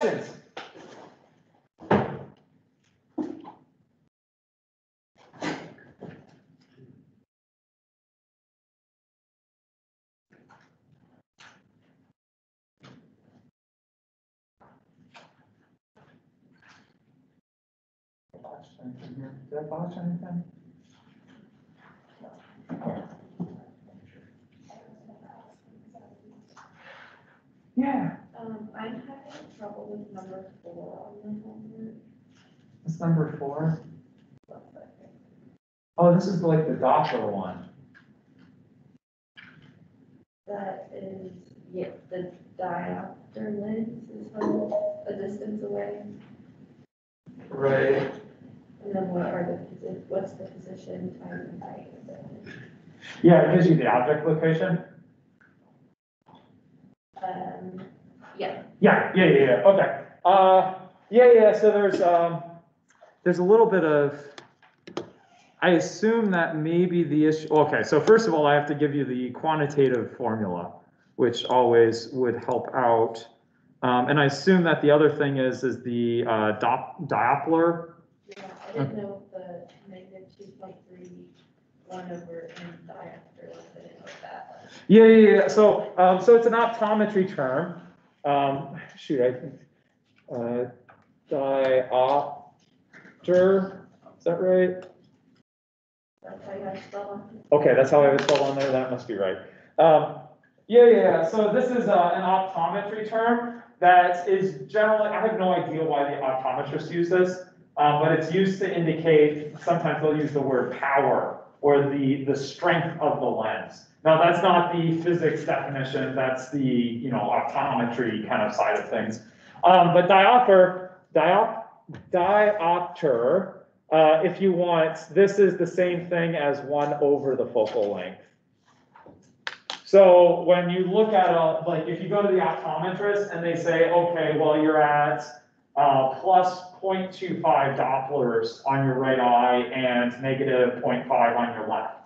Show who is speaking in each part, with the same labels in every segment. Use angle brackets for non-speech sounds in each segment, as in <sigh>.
Speaker 1: questions? Did I botch anything? Yeah,
Speaker 2: Um, I'm having trouble with number four on the homework.
Speaker 1: it's number four. Oh, this is like the Doppler one.
Speaker 2: That is, yeah, the diopter lens is how, a distance away.
Speaker 1: Right.
Speaker 2: And then what are the, posi- what's the position, time, and height of it?
Speaker 1: Yeah, it gives you the object location.
Speaker 2: Um, yeah,
Speaker 1: Yeah, yeah, yeah, yeah, okay. Uh, yeah, yeah, so there's, um, there's a little bit of, I assume that maybe the issue, okay, so first of all, I have to give you the quantitative formula, which always would help out. Um, and I assume that the other thing is, is the, uh, Dop- Doppler.
Speaker 2: yeah, I didn't know if the negative two point three, one over and diopter, was I didn't know if that.
Speaker 1: Yeah, yeah, yeah, so, um, so it's an optometry term. Um, shoot, I think, uh, diopter, is that right? Okay, that's how I was spelled on there, that must be right. Um, yeah, yeah, yeah, so this is, uh, an optometry term that is generally, I have no idea why the optometrists use this, uh, but it's used to indicate, sometimes they'll use the word power or the, the strength of the lens. Now, that's not the physics definition, that's the, you know, optometry kind of side of things. Um, but diopter, diop, diopter, uh, if you want, this is the same thing as one over the focal length. So when you look at a, like, if you go to the optometrist and they say, okay, well, you're at, uh, plus 0.25 Dopplers on your right eye and negative 0.5 on your left.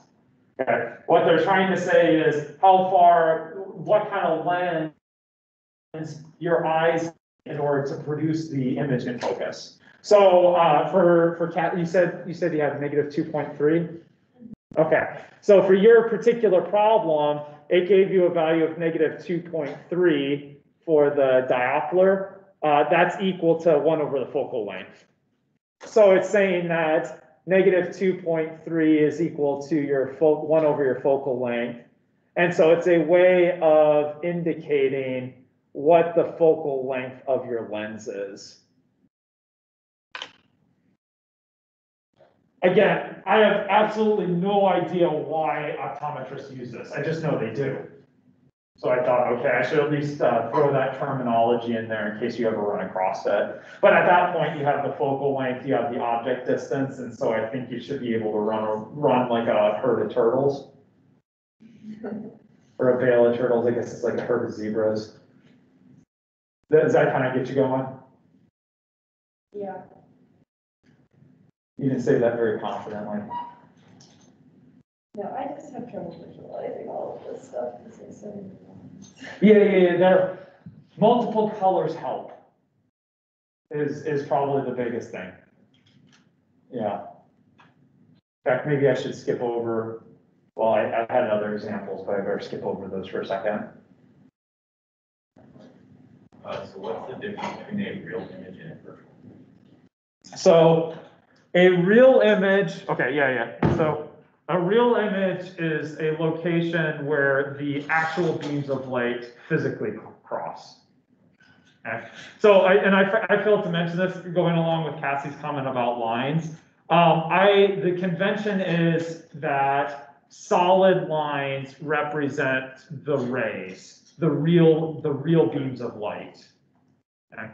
Speaker 1: Okay, what they're trying to say is how far, what kind of lens your eyes in order to produce the image in focus. So, uh, for, for cat, you said, you said you have negative two point three? Okay, so for your particular problem, it gave you a value of negative two point three for the Doppler. Uh, that's equal to one over the focal length. So it's saying that negative two point three is equal to your fo, one over your focal length. And so it's a way of indicating what the focal length of your lens is. Again, I have absolutely no idea why optometrists use this. I just know they do. So I thought, okay, I should at least uh, throw that terminology in there in case you ever run across it. But at that point, you have the focal length, you have the object distance, and so I think you should be able to run, a- run like a herd of turtles. <laughs> Or a bale of turtles, I guess it's like a herd of zebras. Does that kind of get you going?
Speaker 2: Yeah,
Speaker 1: You didn't say that very confidently.
Speaker 2: No, I just have trouble visualizing all of this stuff, because there's so.
Speaker 1: Yeah, yeah, yeah, there, multiple colors help. Is, is probably the biggest thing. Yeah. In fact, maybe I should skip over, well, I, I had other examples, but I better skip over those for a second.
Speaker 3: Uh, so what's the difference between a real image and a virtual?
Speaker 1: So, a real image, okay, yeah, yeah, so a real image is a location where the actual beams of light physically cross. Okay, so I, and I, I failed to mention this, going along with Cassie's comment about lines. Um, I, the convention is that solid lines represent the rays, the real, the real beams of light. Okay?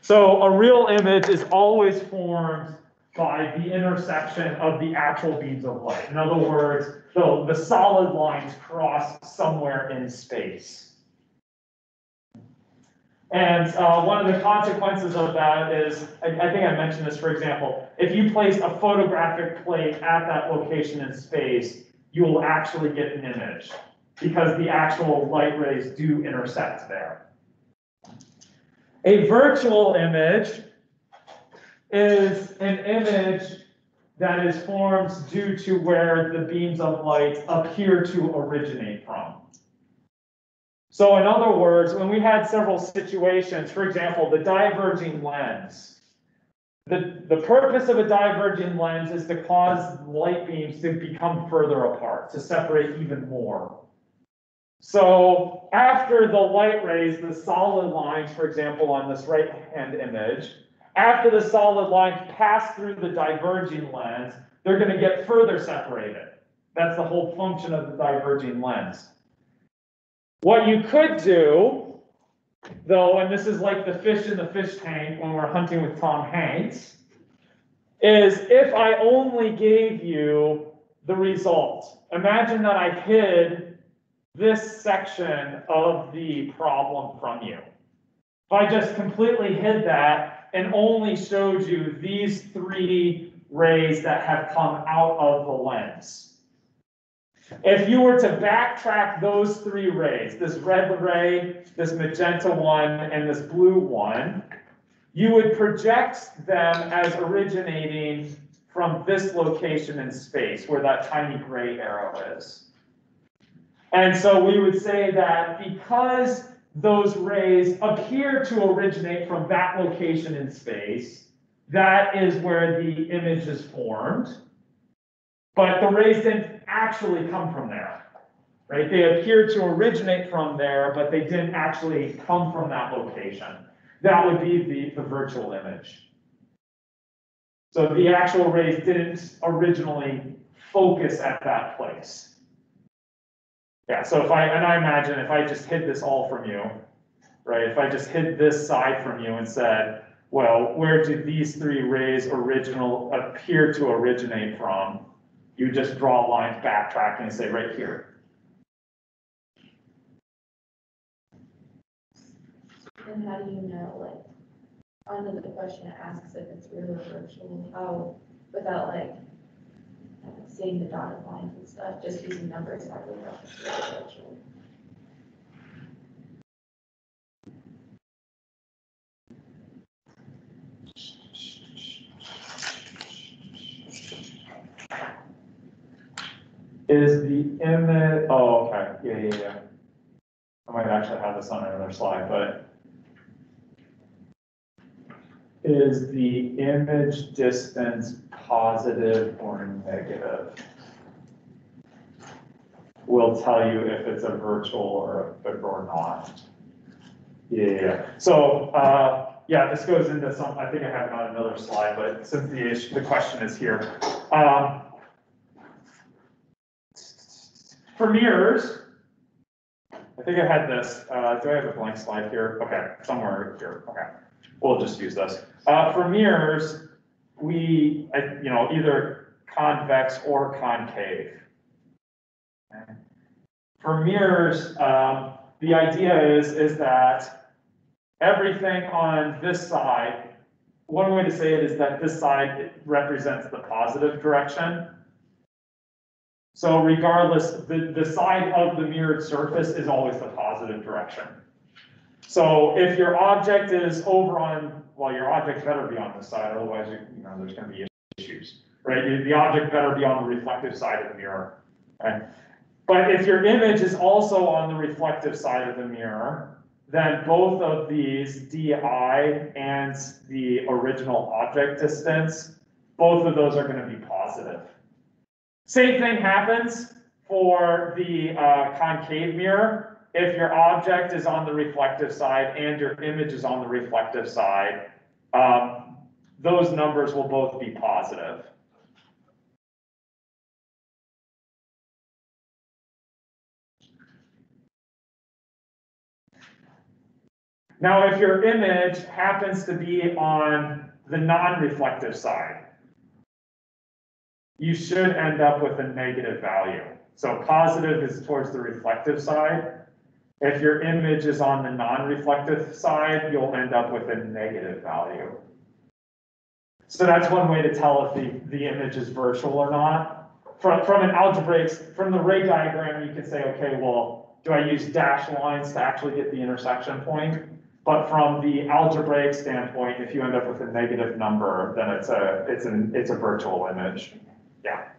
Speaker 1: So a real image is always formed by the intersection of the actual beams of light. In other words, the, the solid lines cross somewhere in space. And uh, one of the consequences of that is, I, I think I mentioned this, for example, if you place a photographic plate at that location in space, you will actually get an image because the actual light rays do intersect there. A virtual image is an image that is formed due to where the beams of light appear to originate from. So in other words, when we had several situations, for example, the diverging lens. The, the purpose of a diverging lens is to cause light beams to become further apart, to separate even more. So after the light rays, the solid lines, for example, on this right-hand image, after the solid lines pass through the diverging lens, they're gonna get further separated. That's the whole function of the diverging lens. What you could do, though, and this is like the fish in the fish tank when we're hunting with Tom Hanks, is if I only gave you the result. Imagine that I hid this section of the problem from you. If I just completely hid that and only showed you these three rays that have come out of the lens. If you were to backtrack those three rays, this red ray, this magenta one, and this blue one, you would project them as originating from this location in space, where that tiny gray arrow is. And so we would say that because those rays appear to originate from that location in space, that is where the image is formed. But the rays didn't actually come from there, right? They appear to originate from there, but they didn't actually come from that location. That would be the, the virtual image. So the actual rays didn't originally focus at that place. Yeah, so if I, and I imagine if I just hid this all from you, right? If I just hid this side from you and said, well, where do these three rays original, appear to originate from? You just draw lines backtracking and say right here.
Speaker 2: And how do you know, like, under the question asks if it's real or virtual, how, without like, seeing the dotted lines and stuff, just using numbers, if it's real?
Speaker 1: Is the image, oh, okay, yeah, yeah, yeah. I might actually have this on another slide, but. Is the image distance positive or negative? Will tell you if it's a virtual or, a or not. Yeah, so, uh, yeah, this goes into some, I think I have it on another slide, but since the issue, the question is here. Um, for mirrors, I think I had this, uh, do I have a blank slide here? Okay, somewhere here, okay. We'll just use this. Uh, for mirrors, we, I- you know, either convex or concave. For mirrors, um, the idea is, is that everything on this side, one way to say it is that this side represents the positive direction. So regardless, the, the side of the mirrored surface is always the positive direction. So if your object is over on, well, your object better be on this side, otherwise, you you know, there's gonna be issues, right? The- object better be on the reflective side of the mirror, okay? But if your image is also on the reflective side of the mirror, then both of these DI and the original object distance, both of those are gonna be positive. Same thing happens for the uh, concave mirror. If your object is on the reflective side and your image is on the reflective side, um, those numbers will both be positive. Now, if your image happens to be on the non-reflective side, you should end up with a negative value. So positive is towards the reflective side. If your image is on the non-reflective side, you'll end up with a negative value. So that's one way to tell if the, the image is virtual or not. From, from an algebraic, from the ray diagram, you can say, okay, well, do I use dashed lines to actually get the intersection point? But from the algebraic standpoint, if you end up with a negative number, then it's a, it's an, it's a virtual image. Yeah.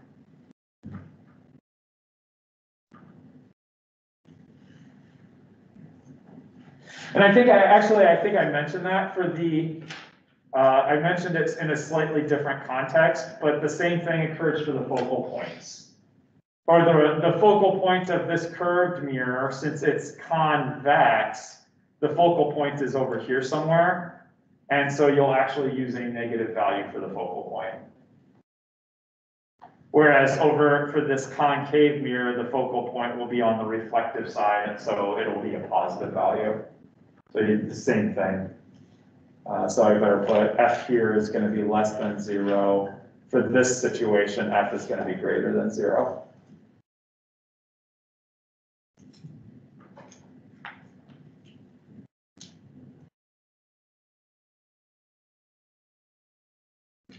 Speaker 1: And I think I, actually, I think I mentioned that for the, uh, I mentioned it in a slightly different context, but the same thing occurs for the focal points. Or the, the focal point of this curved mirror, since it's convex, the focal point is over here somewhere. And so you'll actually use a negative value for the focal point. Whereas over for this concave mirror, the focal point will be on the reflective side, and so it'll be a positive value. So you, the same thing. Uh, so I better put F here is gonna be less than zero. For this situation, F is gonna be greater than zero.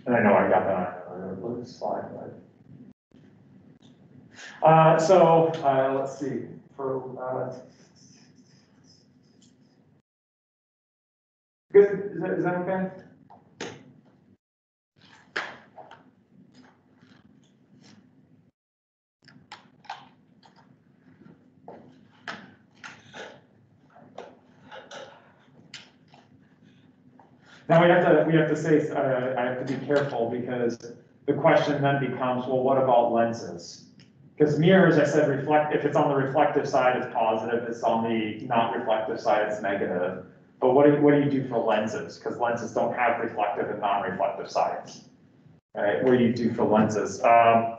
Speaker 1: And I know I got that on another slide, but. Uh, so, uh, let's see, for, Good, is that, is that okay? Now, we have to, we have to say, uh, I have to be careful because the question then becomes, well, what about lenses? Because mirrors, I said, reflect, if it's on the reflective side, it's positive, if it's on the not reflective side, it's negative. But what do, you- what do you do for lenses? Because lenses don't have reflective and non-reflective sides. Right, what do you do for lenses? Um,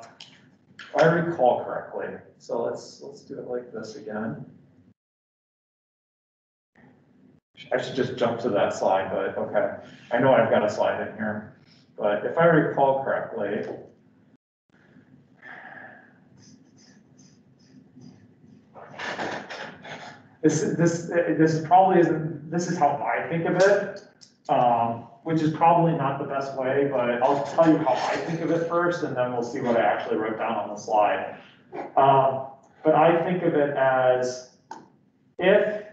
Speaker 1: if I recall correctly, so let's, let's do it like this again. I should just jump to that slide, but okay, I know I've got a slide in here, but if I recall correctly. This, this, this is probably isn't, this is how I think of it, um, which is probably not the best way, but I'll tell you how I think of it first, and then we'll see what I actually wrote down on the slide. Um, but I think of it as if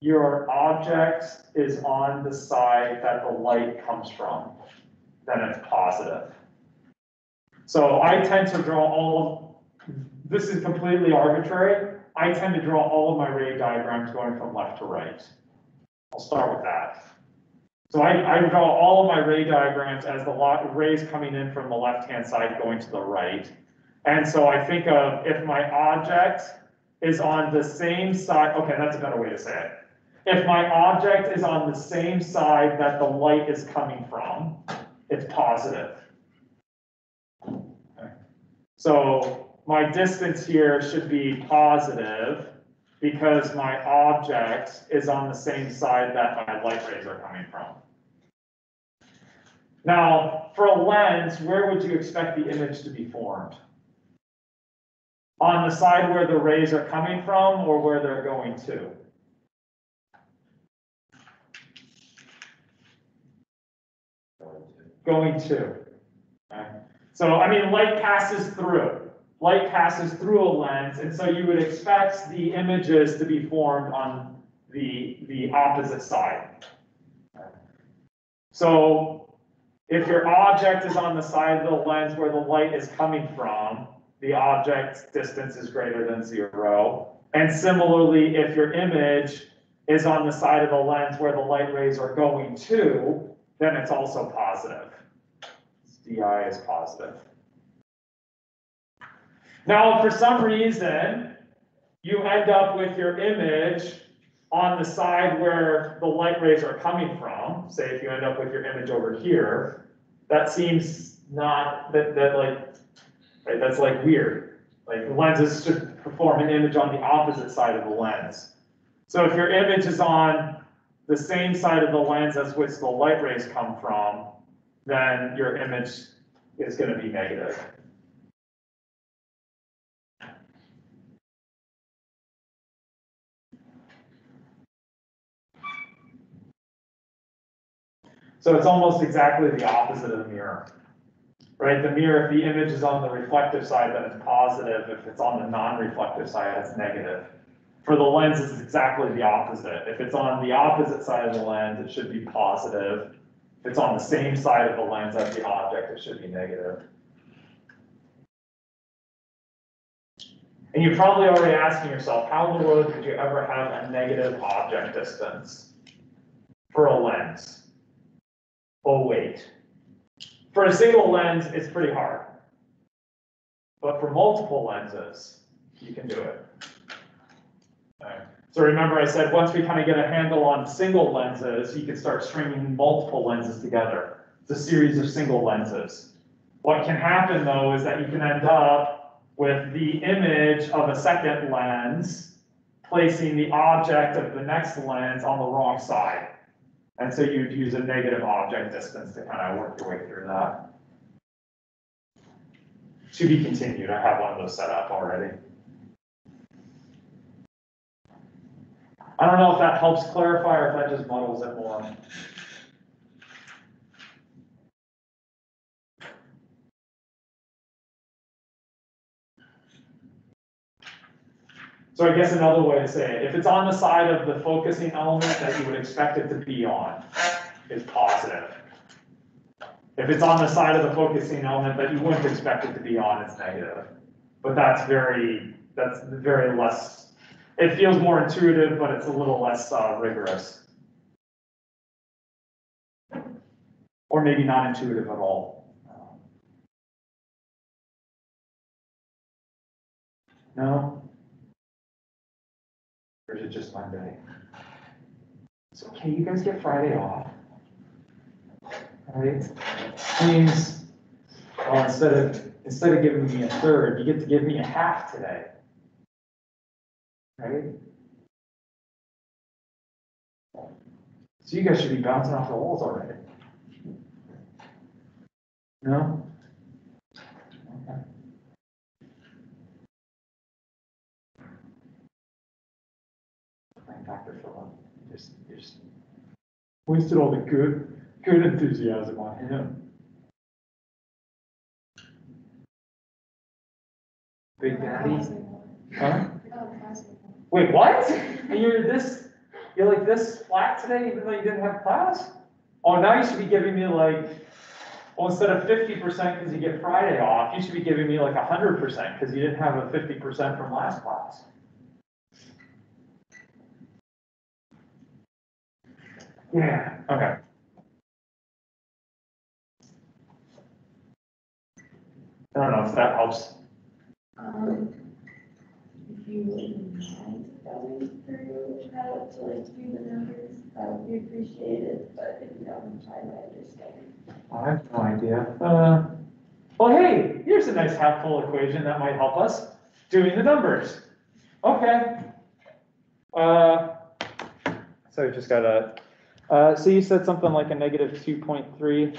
Speaker 1: your object is on the side that the light comes from, then it's positive. So I tend to draw all, this is completely arbitrary. I tend to draw all of my ray diagrams going from left to right. I'll start with that. So I, I draw all of my ray diagrams as the rays coming in from the left-hand side going to the right. And so I think of if my object is on the same side, okay, that's a better way to say it. If my object is on the same side that the light is coming from, it's positive. Okay. So my distance here should be positive because my object is on the same side that my light rays are coming from. Now, for a lens, where would you expect the image to be formed? On the side where the rays are coming from or where they're going to? Going to. Okay. So, I mean, light passes through. Light passes through a lens, and so you would expect the images to be formed on the, the opposite side. So if your object is on the side of the lens where the light is coming from, the object's distance is greater than zero. And similarly, if your image is on the side of the lens where the light rays are going to, then it's also positive. DI is positive. Now, for some reason, you end up with your image on the side where the light rays are coming from, say if you end up with your image over here, that seems not, that, that like, right, that's like weird. Like the lenses should perform an image on the opposite side of the lens. So if your image is on the same side of the lens as which the light rays come from, then your image is gonna be negative. So it's almost exactly the opposite of the mirror. Right, the mirror, if the image is on the reflective side, then it's positive. If it's on the non-reflective side, it's negative. For the lens, it's exactly the opposite. If it's on the opposite side of the lens, it should be positive. If it's on the same side of the lens as the object, it should be negative. And you're probably already asking yourself, how in the world could you ever have a negative object distance for a lens? Oh, wait. For a single lens, it's pretty hard. But for multiple lenses, you can do it. Alright, So remember I said, once we kind of get a handle on single lenses, you can start stringing multiple lenses together. It's a series of single lenses. What can happen though is that you can end up with the image of a second lens placing the object of the next lens on the wrong side. And so you'd use a negative object distance to kind of work your way through that. To be continued, I have one of those set up already. I don't know if that helps clarify or if that just muddles it more. So I guess another way to say it, if it's on the side of the focusing element that you would expect it to be on, it's positive. If it's on the side of the focusing element that you wouldn't expect it to be on, it's negative. But that's very, that's very less, it feels more intuitive, but it's a little less uh, rigorous. Or maybe not intuitive at all. No? Or is it just Monday? It's okay, you guys get Friday off. Right? Means, well, instead of, instead of giving me a third, you get to give me a half today. Right? So you guys should be bouncing off the walls already. No? Okay. Playing Dr. Philip, just, just wasted all the good, good enthusiasm on him. Big Daddy? Huh? Wait, what? And you're this, you're like this flat today, even though you didn't have class? Oh, now you should be giving me like, well, instead of fifty percent because you get Friday off, you should be giving me like hundred percent because you didn't have a fifty percent from last class. Yeah, okay. I don't know if that helps.
Speaker 2: Um, if you wouldn't mind going through how to like do the numbers, that would be appreciated, but if you don't, try to understand.
Speaker 1: I have no idea. Uh, well, hey, here's a nice half-full equation that might help us, doing the numbers. Okay. Uh, so we just gotta, uh, so you said something like a negative two point three?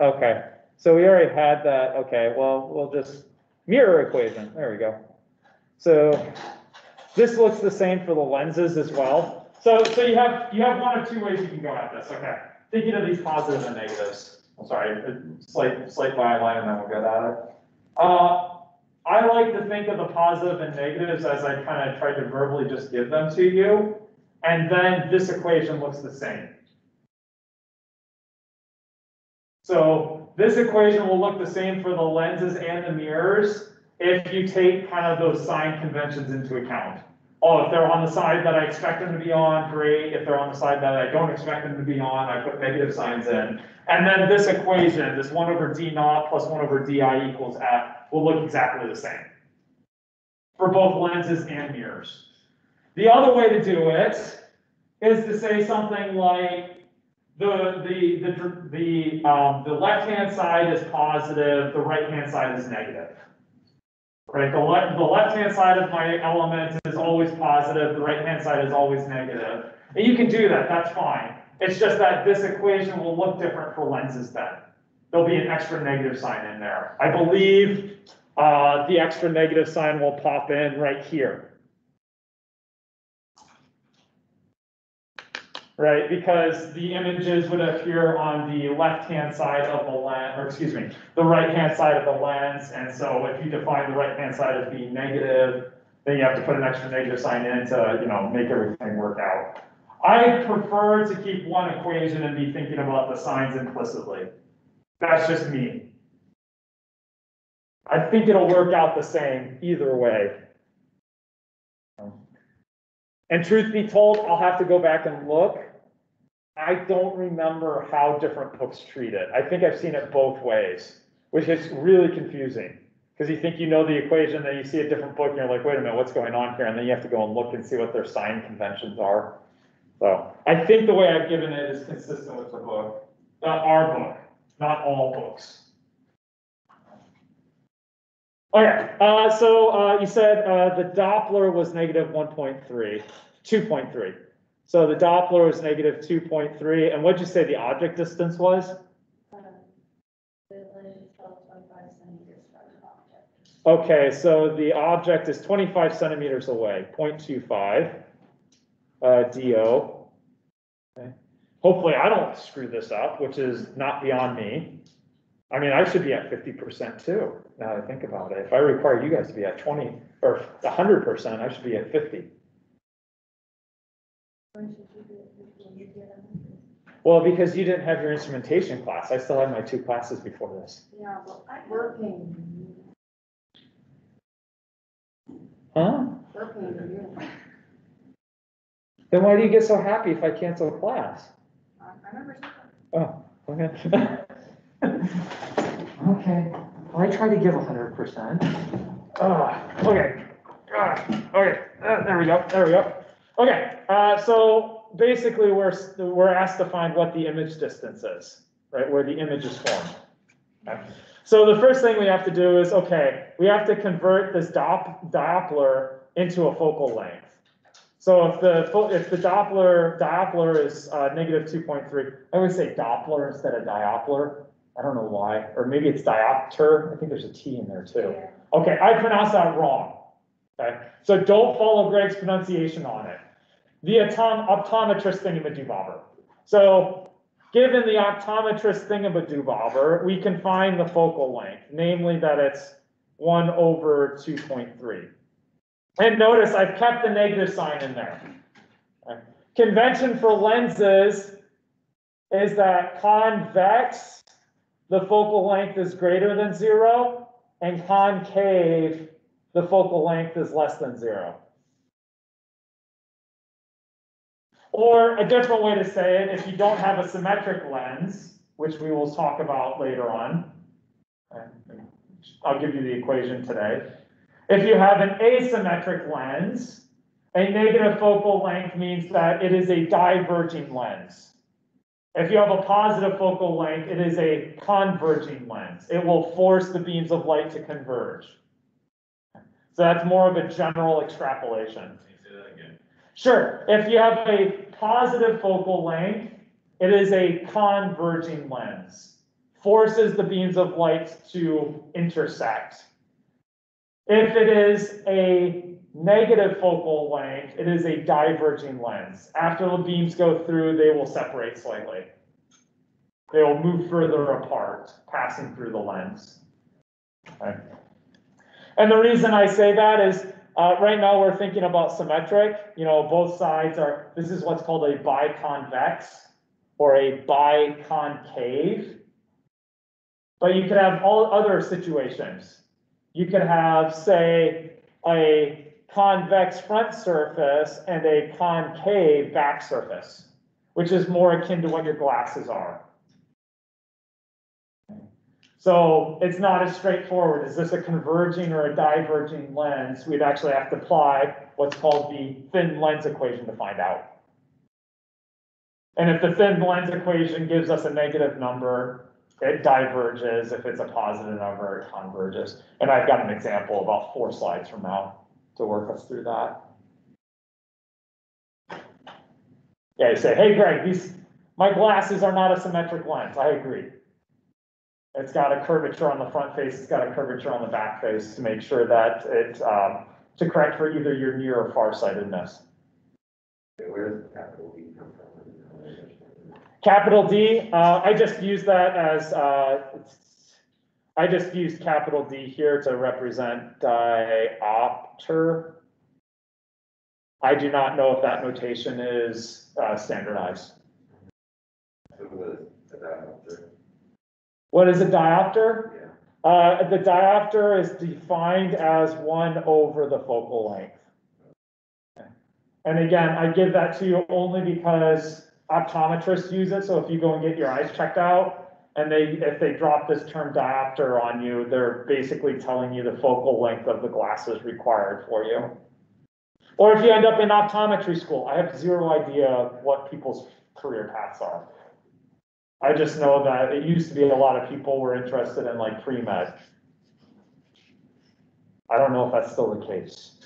Speaker 1: Okay, so we already had that, okay, well, we'll just, mirror equation, there we go. So this looks the same for the lenses as well. So, so you have, you have one of two ways you can go at this, okay? Thinking of these positives and negatives, I'm sorry, slight, slight byline and then we'll get at it. Uh, I like to think of the positive and negatives as I kind of tried to verbally just give them to you. And then this equation looks the same. So this equation will look the same for the lenses and the mirrors if you take kind of those sign conventions into account. Oh, if they're on the side that I expect them to be on, great. If they're on the side that I don't expect them to be on, I put negative signs in. And then this equation, this one over D naught plus one over DI equals F, will look exactly the same for both lenses and mirrors. The other way to do it is to say something like the, the, the, the, um, the left-hand side is positive, the right-hand side is negative. Right, the left, the left-hand side of my element is always positive, the right-hand side is always negative. And you can do that, that's fine. It's just that this equation will look different for lenses then. There'll be an extra negative sign in there. I believe, uh, the extra negative sign will pop in right here. Right? Because the images would appear on the left-hand side of the lens, or excuse me, the right-hand side of the lens. And so if you define the right-hand side as being negative, then you have to put an extra negative sign in to, you know, make everything work out. I prefer to keep one equation and be thinking about the signs implicitly. That's just me. I think it'll work out the same either way. And truth be told, I'll have to go back and look. I don't remember how different books treat it. I think I've seen it both ways, which is really confusing. Because you think you know the equation, then you see a different book and you're like, wait a minute, what's going on here? And then you have to go and look and see what their sign conventions are. So I think the way I've given it is consistent with the book, our book, not all books. Okay, uh, so, uh, you said, uh, the Doppler was negative 1.3, 2.3. So the Doppler was negative two point three, and what'd you say the object distance was?
Speaker 2: The lens is about twenty-five centimeters from the object.
Speaker 1: Okay, so the object is twenty-five centimeters away, 0.25 uh, DO. Okay. Hopefully I don't screw this up, which is not beyond me. I mean, I should be at fifty percent too, now that I think about it. If I require you guys to be at twenty, or hundred percent, I should be at fifty.
Speaker 2: When should you do it? When you get them?
Speaker 1: Well, because you didn't have your instrumentation class, I still had my two classes before this.
Speaker 2: Yeah, well, we're paying,
Speaker 1: Huh?
Speaker 2: we're paying you.
Speaker 1: Then why do you get so happy if I cancel a class?
Speaker 2: I remember.
Speaker 1: Oh, okay. <laughs> Okay, well, I try to give hundred percent. Ah, okay, ah, okay, uh, there we go, there we go. Okay, uh, so basically, we're, we're asked to find what the image distance is, right, where the image is formed. Okay. So the first thing we have to do is, okay, we have to convert this Dop- Doppler into a focal length. So if the, if the Doppler, Doppler is, uh, negative two point three, I always say Doppler instead of Doppler. I don't know why, or maybe it's diopter, I think there's a T in there too. Okay, I pronounced that wrong. Okay, so don't follow Greg's pronunciation on it. The optom- optometrist thingamadooobber. So, given the optometrist thingamadooobber, we can find the focal length, namely that it's one over two point three. And notice I've kept the negative sign in there. Convention for lenses is that convex, the focal length is greater than zero, and concave, the focal length is less than zero. Or a different way to say it, if you don't have a symmetric lens, which we will talk about later on, I'll give you the equation today. If you have an asymmetric lens, a negative focal length means that it is a diverging lens. If you have a positive focal length, it is a converging lens. It will force the beams of light to converge. So that's more of a general extrapolation.
Speaker 3: Can you say that again?
Speaker 1: Sure, if you have a positive focal length, it is a converging lens. Forces the beams of light to intersect. If it is a negative focal length, it is a diverging lens. After the beams go through, they will separate slightly. They will move further apart, passing through the lens. Okay. And the reason I say that is, uh, right now we're thinking about symmetric, you know, both sides are, this is what's called a biconvex or a biconcave. But you could have all other situations. You could have, say, a convex front surface and a concave back surface, which is more akin to what your glasses are. So it's not as straightforward. Is this a converging or a diverging lens? We'd actually have to apply what's called the thin lens equation to find out. And if the thin lens equation gives us a negative number, it diverges. If it's a positive number, it converges. And I've got an example about four slides from now to work us through that. Yeah, you say, hey Greg, these, my glasses are not a symmetric lens. I agree. It's got a curvature on the front face, it's got a curvature on the back face to make sure that it, um, to correct for either your near or farsightedness.
Speaker 4: Where does the capital D come from?
Speaker 1: Capital D, uh, I just use that as, uh, I just used capital D here to represent diopter. I do not know if that notation is, uh, standardized.
Speaker 4: So the, the diameter,
Speaker 1: What is a diopter?
Speaker 4: yeah.
Speaker 1: Uh, the diopter is defined as one over the focal length. And again, I give that to you only because optometrists use it, so if you go and get your eyes checked out, and they, if they drop this term diopter on you, they're basically telling you the focal length of the glasses required for you. Or if you end up in optometry school, I have zero idea what people's career paths are. I just know that it used to be a lot of people were interested in like pre-med. I don't know if that's still the case.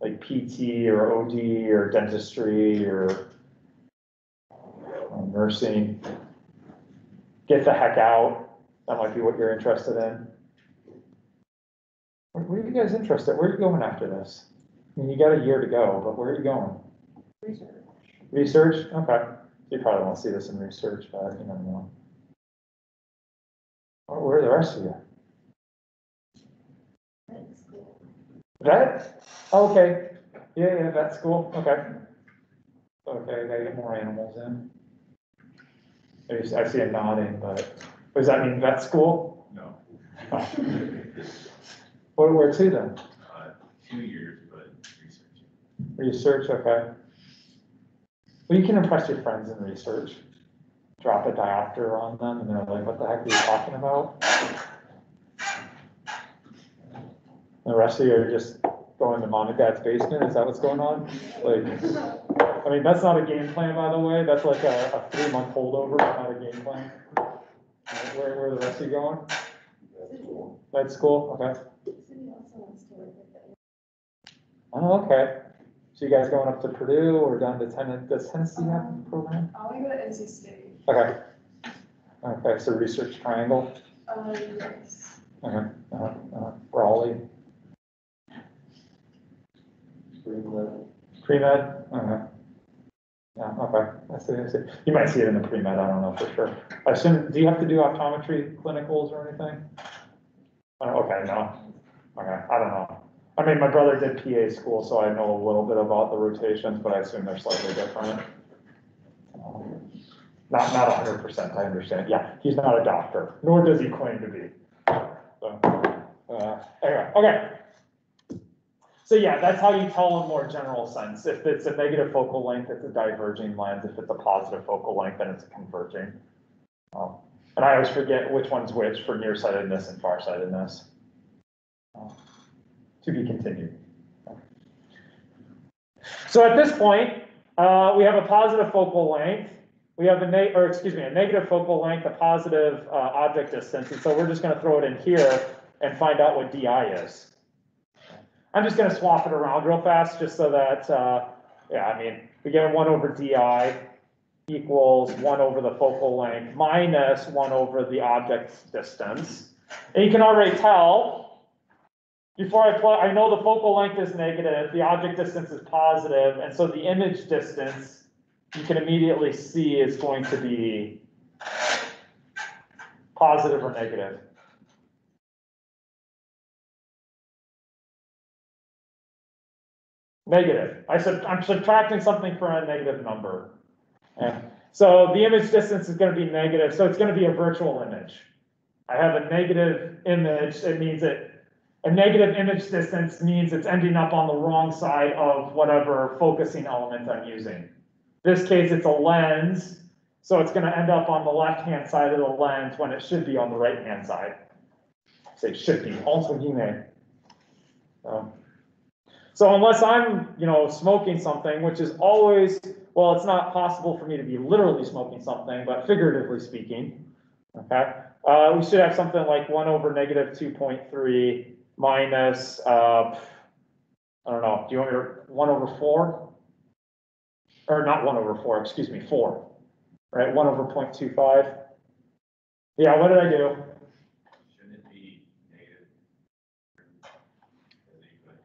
Speaker 1: Like PT or OD or dentistry or uh, nursing. Get the heck out. That might be what you're interested in. What what are you guys interested? Where are you going after this? I mean, you got a year to go, but where are you going?
Speaker 2: Research.
Speaker 1: Research? Okay. You probably won't see this in research, but you never know. Where where are the rest of you?
Speaker 2: That's cool.
Speaker 1: Vet? Okay. Yeah, yeah, vet school, okay. Okay, gotta get more animals in. I see a nodding, but, does that mean vet school?
Speaker 3: No, <laughs>
Speaker 1: Oh. Where, where to then?
Speaker 3: uh, two years, but research.
Speaker 1: Research, okay. Well, you can impress your friends in research. Drop a diopter on them and they're like, what the heck are you talking about? The rest of you are just going to mom and dad's basement, is that what's going on? Like, I mean, that's not a game plan, by the way, that's like a, a three-month holdover, not a game plan. Where, where are the rest of you going? Med school, okay.
Speaker 2: Cindy also wants to work with it.
Speaker 1: Oh, okay. So you guys going up to Purdue or down to Tennessee, does Tennessee have a program?
Speaker 5: I want to go to NC State.
Speaker 1: Okay. Okay, so research triangle,
Speaker 5: Uh, yes.
Speaker 1: uh-huh, uh-huh, uh-huh, Raleigh, pre-med, uh-huh. Yeah, okay, I see, I see. You might see it in the pre-med, I don't know for sure. I assume, do you have to do optometry clinicals or anything? Oh, okay, no, okay, I don't know. I mean, my brother did PA school, so I know a little bit about the rotations, but I assume they're slightly different. Not, not hundred percent, I understand, yeah, he's not a doctor, nor does he claim to be. So, uh, anyway, okay. So yeah, that's how you tell in more general sense, if it's a negative focal length, it's a diverging lens, if it's a positive focal length, then it's converging. Um, And I always forget which one's which for nearsightedness and farsightedness. To be continued. So at this point, uh, we have a positive focal length, we have a or excuse me, a negative focal length, a positive, uh, object distance, and so we're just gonna throw it in here and find out what DI is. I'm just gonna swap it around real fast, just so that, uh, yeah, I mean, we get one over DI equals one over the focal length minus one over the object distance. And you can already tell, before I plug, I know the focal length is negative, the object distance is positive, and so the image distance, you can immediately see is going to be positive or negative. Negative. I sub, I'm subtracting something from a negative number. Okay, so the image distance is gonna be negative, so it's gonna be a virtual image. I have a negative image, it means it, a negative image distance means it's ending up on the wrong side of whatever focusing element I'm using. This case, it's a lens, so it's gonna end up on the left-hand side of the lens when it should be on the right-hand side. Say should be, also you may. So, unless I'm, you know, smoking something, which is always, well, it's not possible for me to be literally smoking something, but figuratively speaking, okay? Uh, we should have something like one over negative two point three minus, uh, I don't know, do you want to, one over four? Or not one over four, excuse me, four, right, one over point two five? Yeah, what did I do?
Speaker 3: Shouldn't it be negative? Because you put-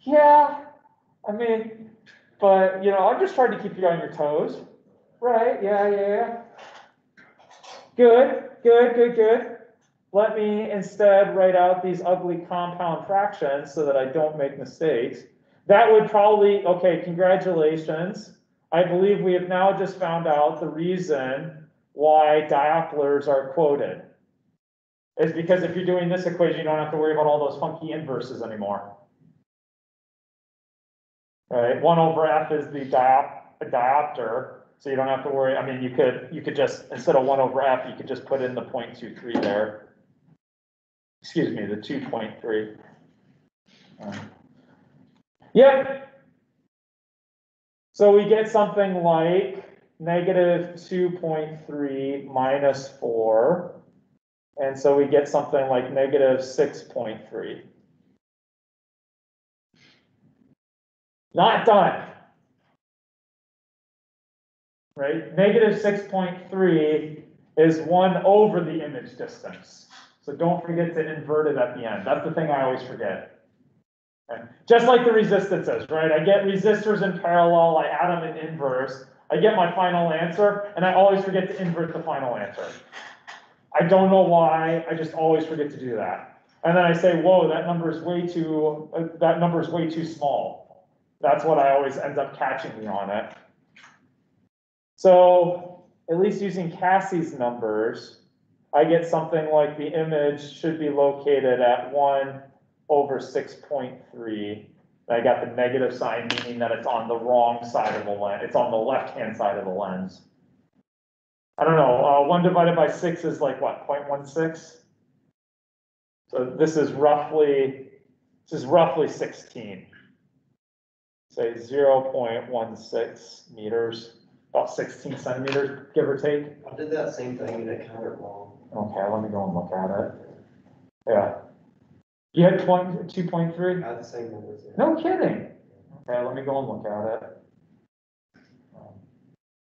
Speaker 1: Yeah, I mean, but, you know, I'm just trying to keep you on your toes. Right, yeah, yeah, yeah. Good, good, good, good. Let me instead write out these ugly compound fractions so that I don't make mistakes. That would probably, okay, congratulations. I believe we have now just found out the reason why diopters are quoted. Is because if you're doing this equation, you don't have to worry about all those funky inverses anymore. Right, one over F is the diop, diopter, so you don't have to worry, I mean, you could, you could just, instead of one over F, you could just put in the point two three there. Excuse me, the two point three. Yep. So we get something like negative two point three minus four. And so we get something like negative six point three. Not done. Right, negative six point three is one over the image distance. So don't forget to invert it at the end. That's the thing I always forget. Okay, Just like the resistances, right? I get resistors in parallel, I add them in inverse, I get my final answer, and I always forget to invert the final answer. I don't know why, I just always forget to do that. And then I say, whoa, that number is way too, uh, that number is way too small. That's what I always ends up catching me on it. So at least using Cassie's numbers, I get something like the image should be located at one over six point three. I got the negative sign, meaning that it's on the wrong side of the lens, it's on the left-hand side of the lens. I don't know, uh, one divided by six is like what, 0.16. So this is roughly, this is roughly sixteen. Say zero point one six meters, about sixteen centimeters, give or take.
Speaker 6: I did that same thing and it counted wrong.
Speaker 1: Okay, let me go and look at it. Yeah. You had twenty, two point three?
Speaker 6: I had the same numbers. yeah.
Speaker 1: No kidding. Okay, let me go and look at it. Um,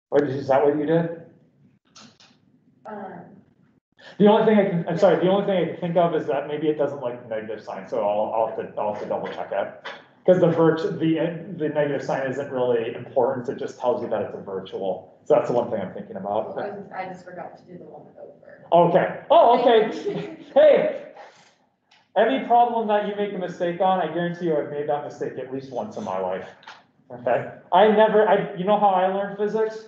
Speaker 1: What, is that what you did?
Speaker 2: Um,
Speaker 1: The only thing I can, I'm sorry, the only thing I can think of is that maybe it doesn't like the negative sign, so I'll, I'll have to, I'll have to double check it. Because the virt, the, the negative sign isn't really important, it just tells you that it's a virtual. So that's the one thing I'm thinking about.
Speaker 2: I was- I just forgot to do the one over.
Speaker 1: Okay, oh, okay, hey. Any problem that you make a mistake on, I guarantee you I've made that mistake at least once in my life. Okay, I never, I, you know how I learned physics?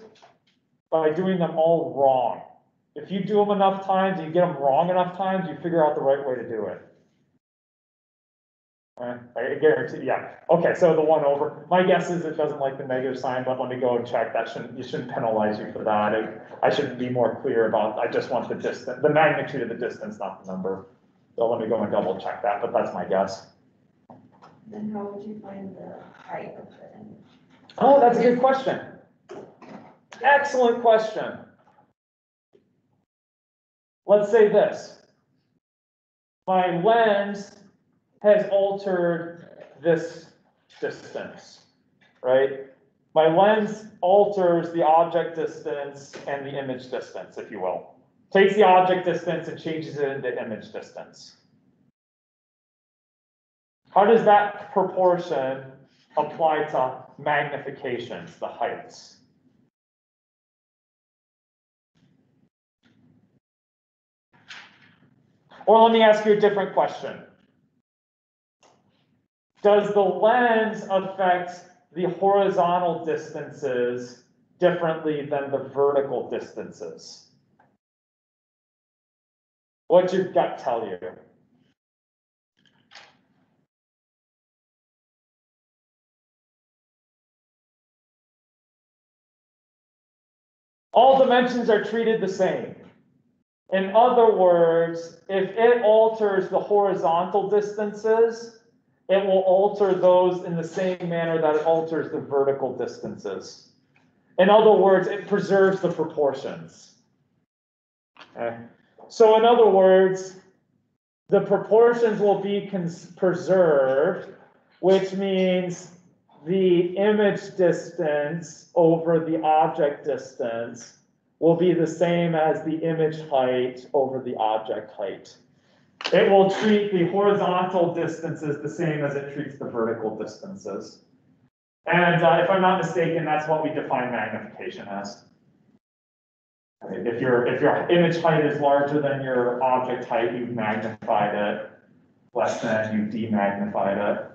Speaker 1: By doing them all wrong. If you do them enough times, you get them wrong enough times, you figure out the right way to do it. Uh, I guarantee, yeah, okay, so the one over, my guess is it doesn't like the negative sign, but let me go and check, that shouldn't, you shouldn't penalize you for that. I- I should be more clear about, I just want the distance, the magnitude of the distance, not the number. So let me go and double check that, but that's my guess.
Speaker 2: Then how would you find the height of the image?
Speaker 1: Oh, that's a good question. Excellent question. Let's say this. My lens has altered this distance, right? My lens alters the object distance and the image distance, if you will. Takes the object distance and changes it into image distance. How does that proportion apply to magnifications, the heights? Or let me ask you a different question. Does the lens affect the horizontal distances differently than the vertical distances? What's your gut tell you? All dimensions are treated the same. In other words, if it alters the horizontal distances, it will alter those in the same manner that it alters the vertical distances. In other words, it preserves the proportions. Okay? So in other words, the proportions will be preserved, which means the image distance over the object distance will be the same as the image height over the object height. It will treat the horizontal distances the same as it treats the vertical distances. And uh, if I'm not mistaken, that's what we define magnification as. If your, if your image height is larger than your object height, you've magnified it. Less than, you've demagnified it.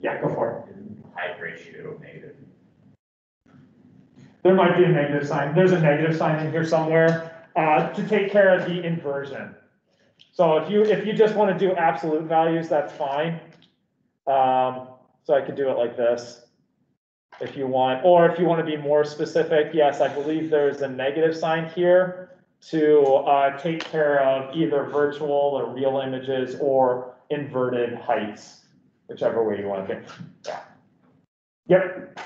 Speaker 1: Yeah, go for it.
Speaker 3: Isn't height ratio negative?
Speaker 1: There might be a negative sign, there's a negative sign in here somewhere, uh, to take care of the inversion. So if you, if you just wanna do absolute values, that's fine. Um, so I could do it like this. If you want, or if you wanna be more specific, yes, I believe there's a negative sign here to, uh, take care of either virtual or real images or inverted heights, whichever way you wanna think, yeah. Yep.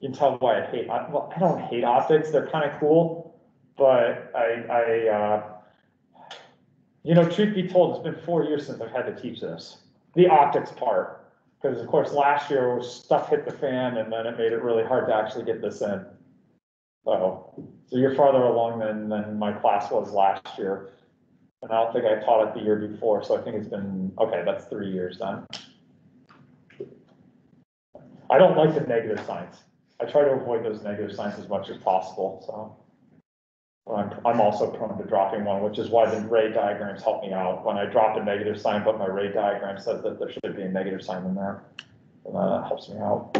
Speaker 1: You can tell why I hate, well, I don't hate optics, they're kind of cool, but I, I, uh, you know, truth be told, it's been four years since I've had to teach this, the optics part. Because of course, last year stuff hit the fan and then it made it really hard to actually get this in. So, so you're farther along than, than my class was last year. And I don't think I taught it the year before, so I think it's been, okay, that's three years then. I don't like the negative signs. I try to avoid those negative signs as much as possible, so. I'm, I'm also prone to dropping one, which is why the ray diagrams help me out. When I drop a negative sign, but my ray diagram says that there should be a negative sign in there. And that helps me out.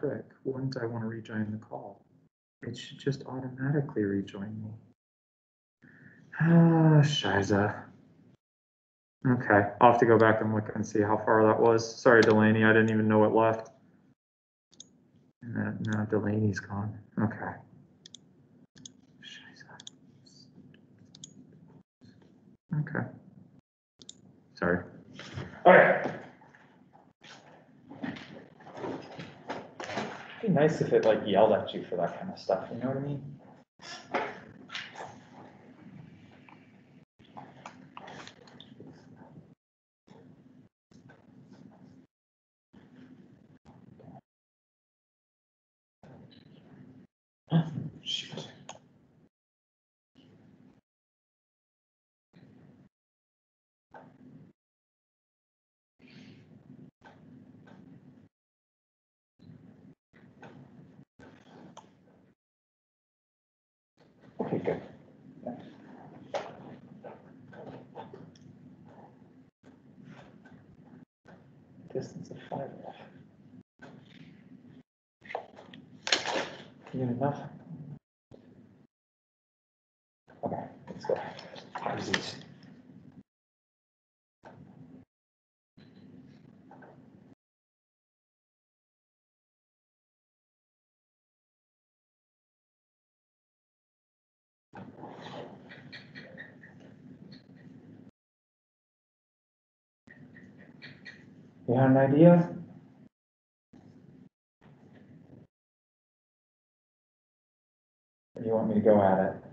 Speaker 7: Frick, wouldn't I wanna rejoin the call? It should just automatically rejoin me. Ah, shiza. Okay, I'll have to go back and look and see how far that was. Sorry, Delaney, I didn't even know it left. Then, now Delaney's gone, okay. Okay. Sorry.
Speaker 1: Okay. Be nice if it like yelled at you for that kind of stuff, you know what I mean? Shoot. Okay, good. Distance of five off. You get enough? Okay, let's go. How's these? You have an idea? Or you want me to go at it?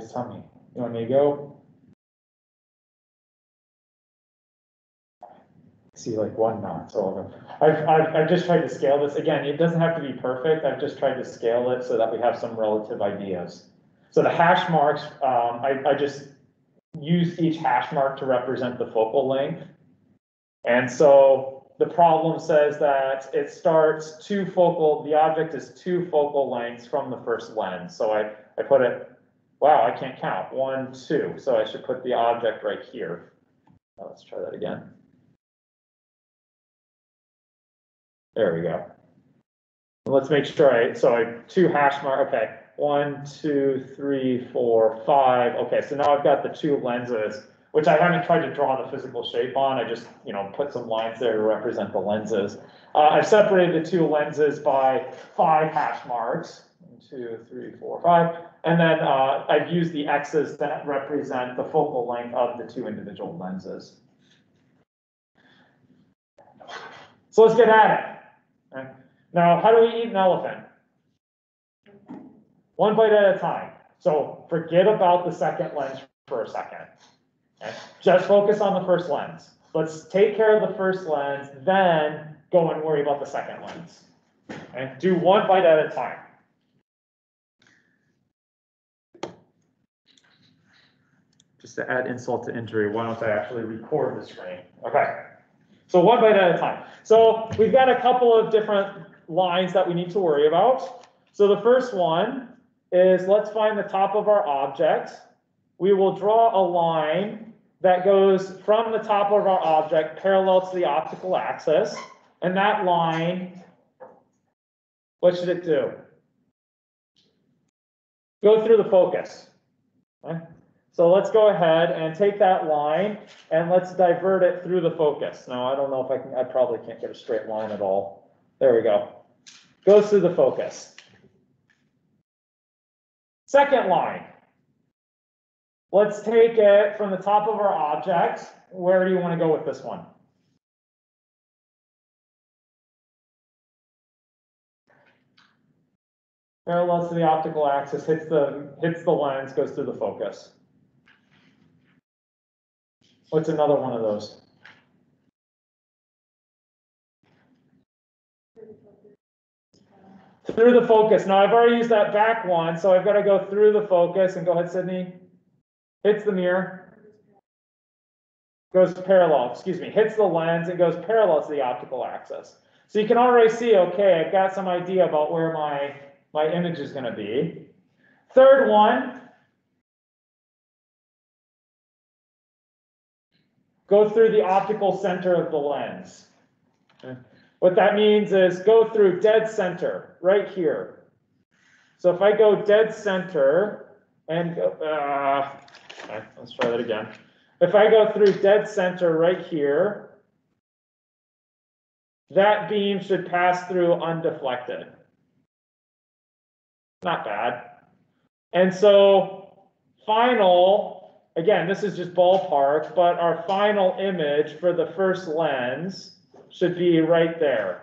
Speaker 1: Tell me. You want me to go? See like one knot, so. I've, I've, I've just tried to scale this. Again, it doesn't have to be perfect. I've just tried to scale it so that we have some relative ideas. So the hash marks, um, I, I just use each hash mark to represent the focal length. And so the problem says that it starts two focal, the object is two focal lengths from the first lens. So I, I put it Wow, I can't count. One, two. So I should put the object right here. Now let's try that again. There we go. Let's make sure I, so I, two hash mark, okay. One, two, three, four, five. Okay, so now I've got the two lenses, which I haven't tried to draw the physical shape on. I just, you know, put some lines there to represent the lenses. Uh, I've separated the two lenses by five hash marks. Two, three, four, five. And then uh, I've used the X's that represent the focal length of the two individual lenses. So let's get at it. Okay. Now, how do we eat an elephant? One bite at a time. So forget about the second lens for a second. Okay. Just focus on the first lens. Let's take care of the first lens, then go and worry about the second lens. Okay. Do one bite at a time. Just to add insult to injury, why don't I actually record the screen? Okay. So one bite at a time. So we've got a couple of different lines that we need to worry about. So the first one is let's find the top of our object. We will draw a line that goes from the top of our object parallel to the optical axis. And that line, what should it do? Go through the focus. Okay? So let's go ahead and take that line and let's divert it through the focus. Now, I don't know if I can, I probably can't get a straight line at all. There we go. goes through the focus. Second line. Let's take it from the top of our object. Where do you want to go with this one? Parallels to the optical axis, hits the, hits the lens, goes through the focus. What's another one of those? Through the focus. Now, I've already used that back one, so I've got to go through the focus and go ahead, Sydney. Hits the mirror. Goes parallel, excuse me, hits the lens and goes parallel to the optical axis. So you can already see, okay, I've got some idea about where my, my image is gonna be. Third one. Go through the optical center of the lens. What that means is go through dead center, right here. So if I go dead center and, go- uh, okay, let's try that again. If I go through dead center right here, that beam should pass through undeflected. Not bad. And so final, again, this is just ballpark, but our final image for the first lens should be right there.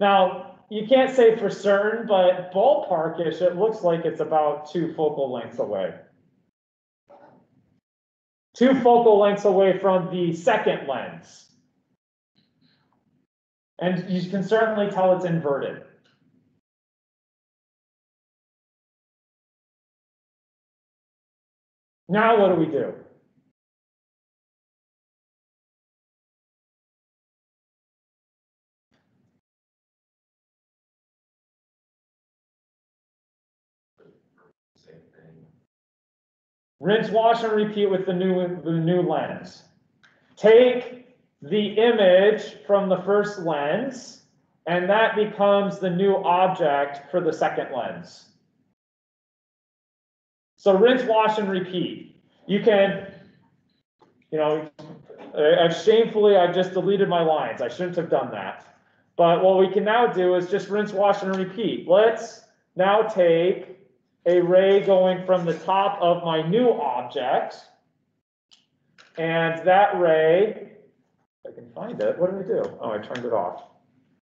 Speaker 1: Now, you can't say for certain, but ballparkish, it looks like it's about two focal lengths away. Two focal lengths away from the second lens. And you can certainly tell it's inverted. Now what do we do? Rinse, wash, and repeat with the new, the new lens. Take the image from the first lens, and that becomes the new object for the second lens. So rinse, wash, and repeat. You can, you know, uh, I- I've shamefully, I've just deleted my lines. I shouldn't have done that. But what we can now do is just rinse, wash, and repeat. Let's now take a ray going from the top of my new object. And that ray, I can find it, what did I do? Oh, I turned it off.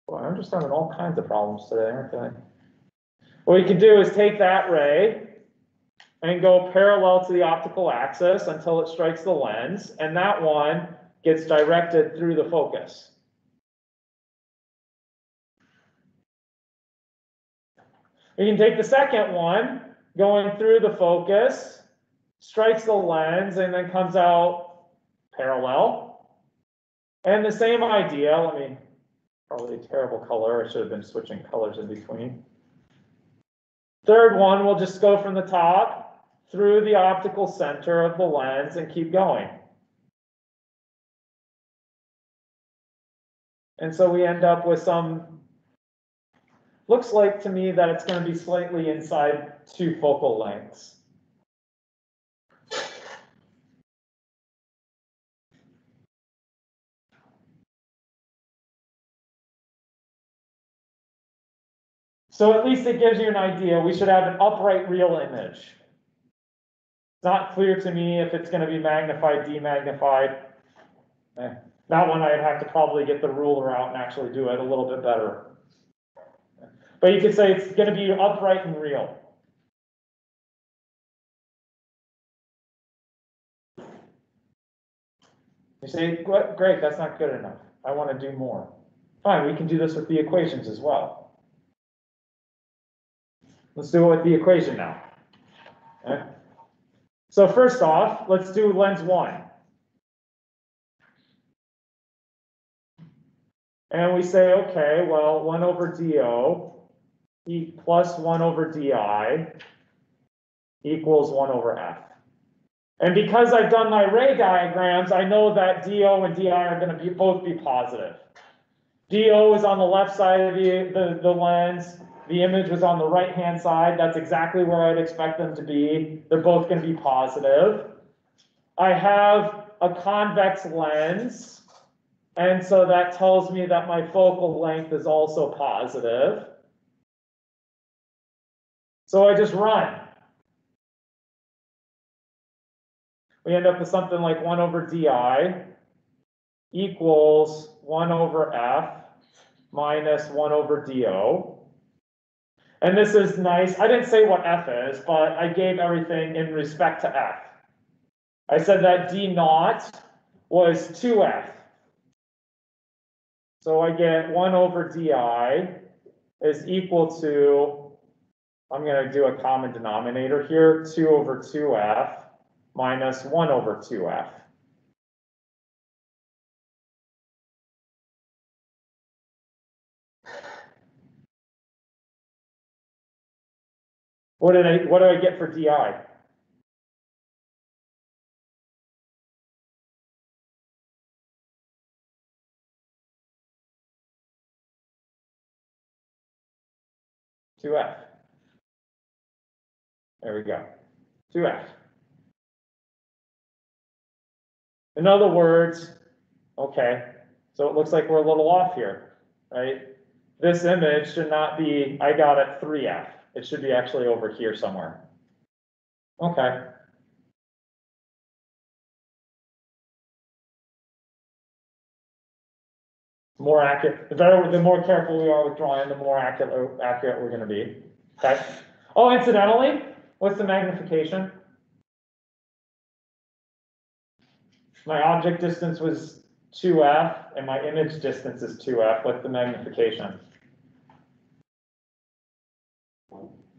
Speaker 1: Well, I'm just having all kinds of problems today, aren't I? What we can do is take that ray and go parallel to the optical axis until it strikes the lens, and that one gets directed through the focus. We can take the second one, going through the focus, strikes the lens, and then comes out parallel. And the same idea, let me, probably a terrible color, I should have been switching colors in between. Third one, we'll just go from the top through the optical center of the lens and keep going. And so we end up with some Looks like to me that it's gonna be slightly inside two focal lengths. So at least it gives you an idea. We should have an upright real image. It's not clear to me if it's gonna be magnified, demagnified. Eh, That one I'd have to probably get the ruler out and actually do it a little bit better. But you could say it's gonna be upright and real. You say, great, that's not good enough. I wanna do more. Fine, we can do this with the equations as well. Let's do it with the equation now. Okay? So first off, let's do lens one. And we say, okay, well, one over DO E plus one over DI equals one over F. And because I've done my ray diagrams, I know that DO and DI are gonna be, both be positive. DO is on the left side of the, the, the lens, the image was on the right-hand side, that's exactly where I'd expect them to be. They're both gonna be positive. I have a convex lens. And so that tells me that my focal length is also positive. So I just run. We end up with something like one over DI equals one over F minus one over DO. And this is nice. I didn't say what F is, but I gave everything in respect to F. I said that D naught was 2F. So I get 1 over DI is equal to, I'm going to do a common denominator here, 2 over 2F minus 1 over 2F. What did I, what do I get for DI? Two F. There we go, two F. In other words, okay, so it looks like we're a little off here, right? This image should not be, I got it three F, it should be actually over here somewhere. Okay. More accurate, the better, the more careful we are with drawing, the more accurate, accurate we're gonna be, okay? Oh, incidentally, what's the magnification? My object distance was two F and my image distance is two F, what's the magnification?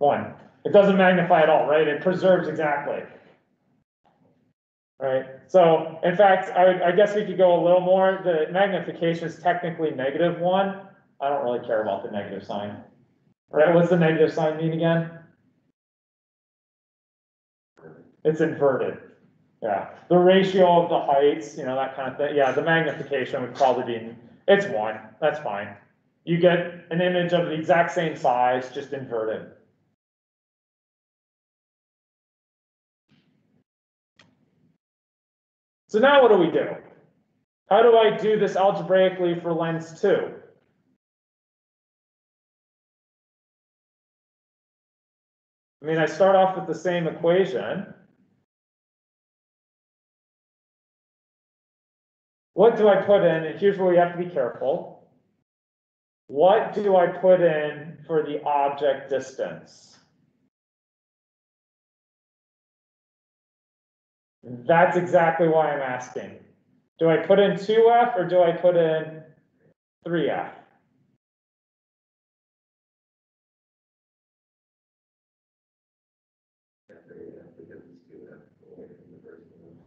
Speaker 1: One, it doesn't magnify at all, right? It preserves exactly. Right, so in fact, I, I guess we could go a little more, the magnification is technically negative one. I don't really care about the negative sign. Right, what's the negative sign mean again? It's inverted. Yeah, the ratio of the heights, you know, that kind of thing, yeah, the magnification would probably be, it's one, that's fine. You get an image of the exact same size, just inverted. So now what do we do? How do I do this algebraically for lens two? I mean, I start off with the same equation. What do I put in? And here's where we have to be careful. What do I put in for the object distance? That's exactly why I'm asking. Do I put in two F or do I put in three F?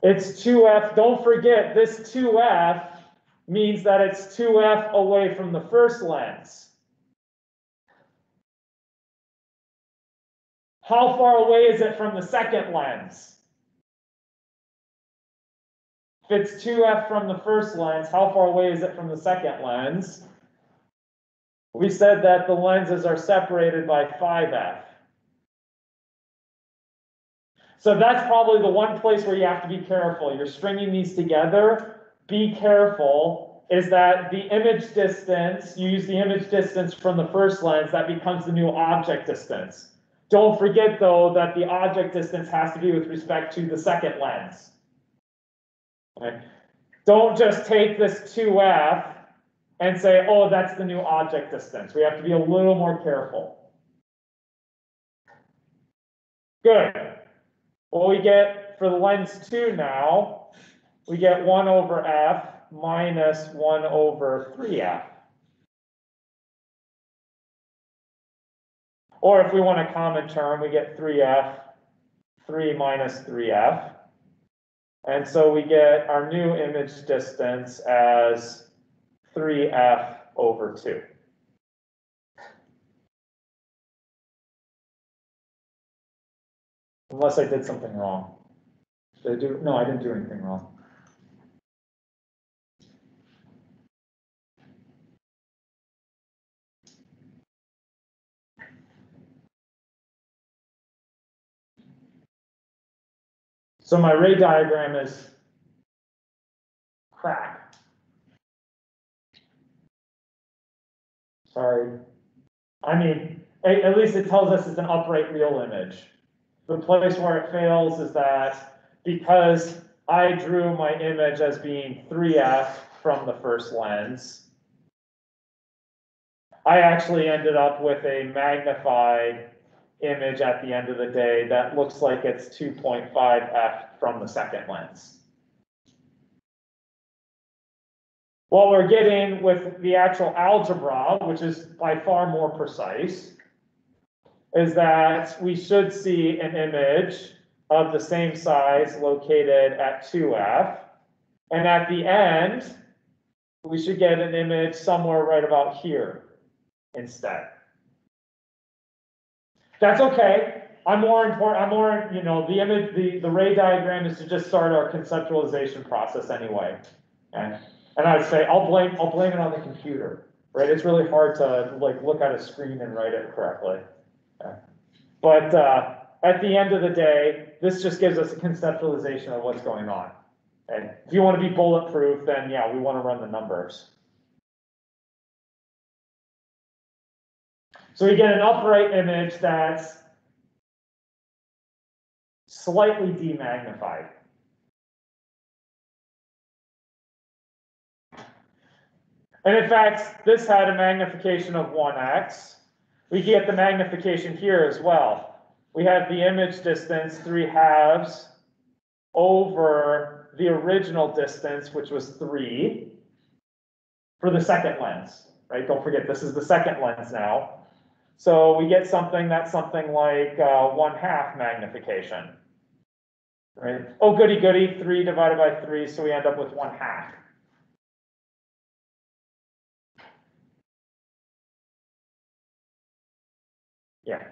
Speaker 1: It's two F, don't forget, this two F means that it's two F away from the first lens. How far away is it from the second lens? If it's two F from the first lens, how far away is it from the second lens? We said that the lenses are separated by five F. So that's probably the one place where you have to be careful. You're stringing these together. Be careful is that the image distance, you use the image distance from the first lens, that becomes the new object distance. Don't forget though that the object distance has to be with respect to the second lens. Okay. Don't just take this 2f and say, oh, that's the new object distance. We have to be a little more careful. Good. What we get for the lens 2 now, we get 1 over f minus 1 over 3f. Or if we want a common term, we get 3f, 3 minus 3f. And so we get our new image distance as 3f over 2. Unless I did something wrong. Did I do, no, I didn't do anything wrong. So my ray diagram is crap. Sorry. I mean, at, least it tells us it's an upright real image. The place where it fails is that because I drew my image as being three F from the first lens, I actually ended up with a magnified image at the end of the day that looks like it's two point five F from the second lens. What we're getting with the actual algebra, which is by far more precise, is that we should see an image of the same size located at two F. And at the end, we should get an image somewhere right about here instead. That's okay. I'm more important, I'm more, you know, the image, the, the ray diagram is to just start our conceptualization process anyway. Okay? And I'd say, I'll blame, I'll blame it on the computer, right? It's really hard to like look at a screen and write it correctly. But, uh, at the end of the day, this just gives us a conceptualization of what's going on. And if you want to be bulletproof, then yeah, we want to run the numbers. So we get an upright image that's slightly demagnified. And in fact, this had a magnification of one X. We get the magnification here as well. We have the image distance, three halves, over the original distance, which was three, for the second lens, right? Don't forget, this is the second lens now. So we get something that's something like uh, one half magnification. Right? Oh, goody goody, three divided by three, so we end up with one half. Yeah.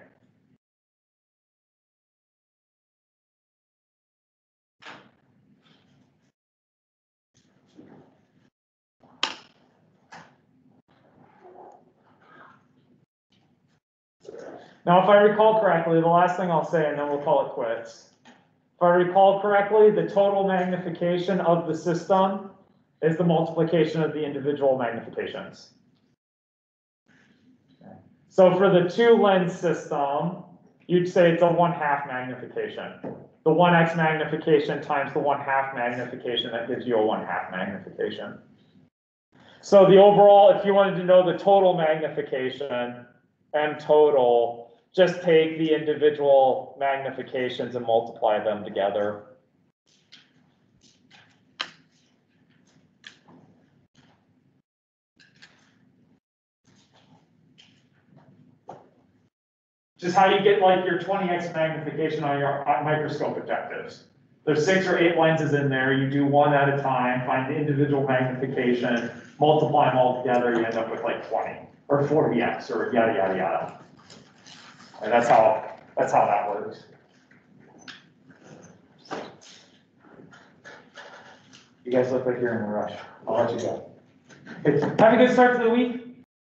Speaker 1: Now, if I recall correctly, the last thing I'll say, and then we'll call it quits. If I recall correctly, the total magnification of the system is the multiplication of the individual magnifications. So for the two lens system, you'd say it's a one half magnification. The one X magnification times the one half magnification, that gives you a one half magnification. So the overall, if you wanted to know the total magnification and total, just take the individual magnifications and multiply them together. Just how you get like your twenty X magnification on your microscope objectives. There's six or eight lenses in there, you do one at a time, find the individual magnification, multiply them all together, you end up with like twenty, or forty X, or yada, yada, yada. And that's how, that's how that works. You guys look like you're in a rush. I'll let you go. Have a good start to the week.